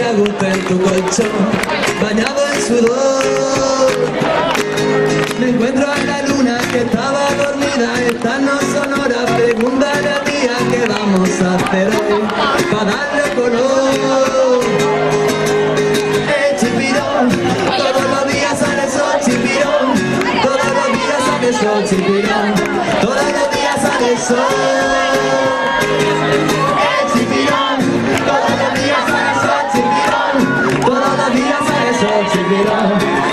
en tu colchón, bañado en sudor. Me encuentro a la luna que estaba dormida, esta no sonora, pregunta a la tía qué vamos a hacer hoy, para darle color. Eh, chipirón, todos los días sale sol, chipirón, todos los días sale sol, chipirón, todos los días sale sol.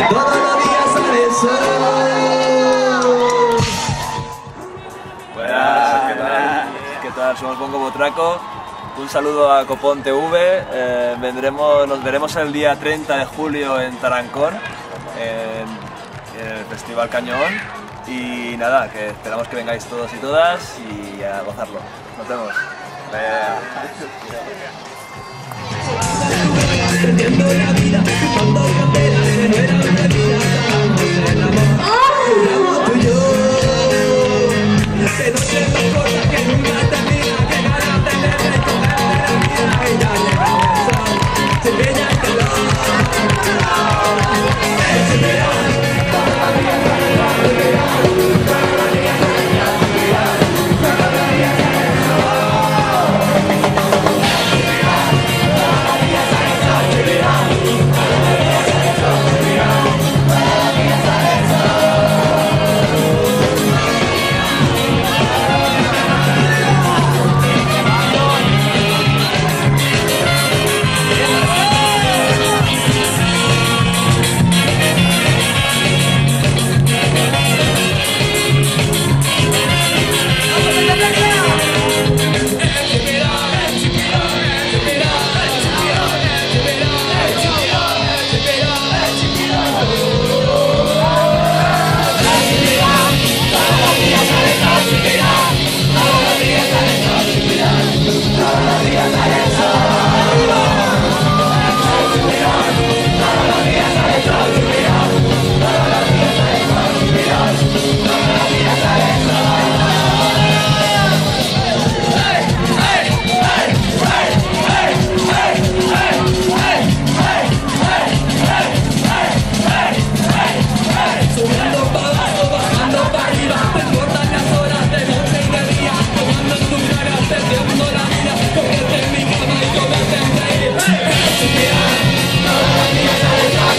Todos los días sol. ¿qué tal? ¿Qué tal? Somos Bongo Botraco. Un saludo a Copón TV. Eh, vendremos, nos veremos el día 30 de julio en Tarancón, en, el Festival Cañón. Y nada, que esperamos que vengáis todos y todas y a gozarlo. Nos vemos.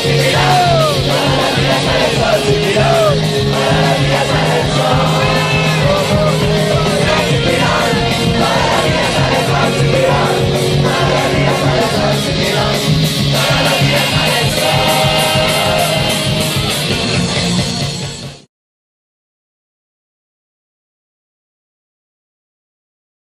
Give.